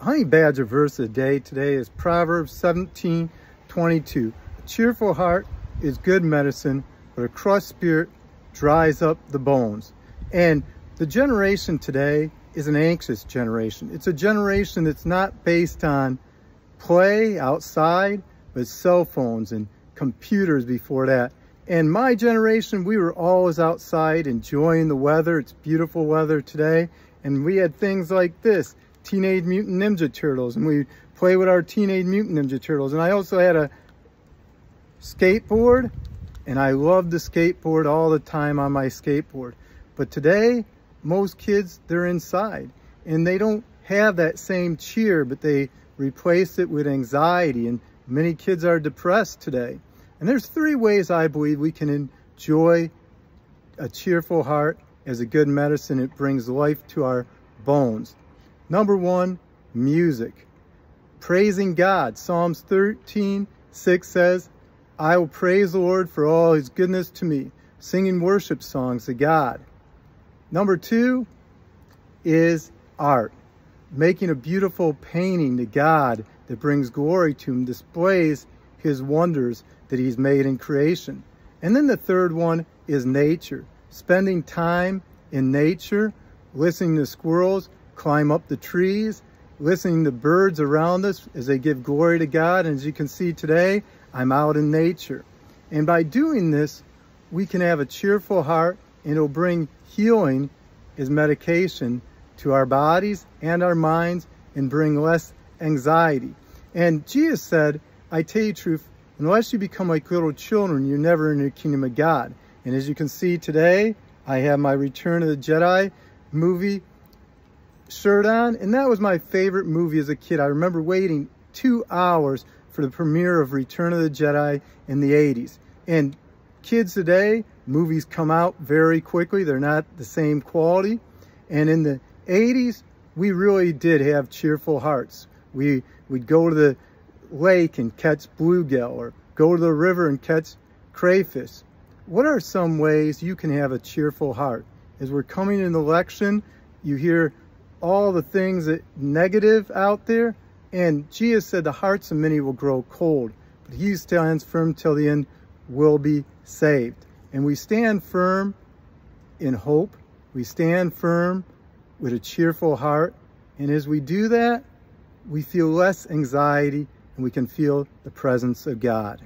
honey badger verse of the day today is Proverbs 17, 22. A cheerful heart is good medicine, but a crushed spirit dries up the bones. And the generation today is an anxious generation. It's a generation that's not based on play outside, but cell phones and computers before that. And my generation, we were always outside enjoying the weather. It's beautiful weather today. And we had things like this, Teenage Mutant Ninja Turtles, and we play with our Teenage Mutant Ninja Turtles. And I also had a skateboard, and I loved the skateboard all the time on my skateboard. But today, most kids, they're inside, and they don't have that same cheer, but they replace it with anxiety, and many kids are depressed today. And there's three ways I believe we can enjoy a cheerful heart as a good medicine. It brings life to our bones. Number one, music. Praising God. Psalms 13, 6 says, I will praise the Lord for all his goodness to me. Singing worship songs to God. Number two is art. Making a beautiful painting to God that brings glory to him, displays his wonders that he's made in creation. And then the third one is nature. Spending time in nature, listening to squirrels climb up the trees, listening to birds around us as they give glory to God. And as you can see today, I'm out in nature. And by doing this, we can have a cheerful heart and it'll bring healing as medication to our bodies and our minds and bring less anxiety. And Jesus said, I tell you truth, unless you become like little children, you're never in the kingdom of God. And as you can see today, I have my Return of the Jedi movie shirt on. And that was my favorite movie as a kid. I remember waiting two hours for the premiere of Return of the Jedi in the 80s. And kids today, movies come out very quickly. They're not the same quality. And in the 80s, we really did have cheerful hearts. We would go to the lake and catch bluegill or go to the river and catch crayfish. What are some ways you can have a cheerful heart? As we're coming in the election, you hear all the things that negative out there. And Jesus said the hearts of many will grow cold, but he stands firm till the end will be saved. And we stand firm in hope. We stand firm with a cheerful heart. And as we do that, we feel less anxiety and we can feel the presence of God.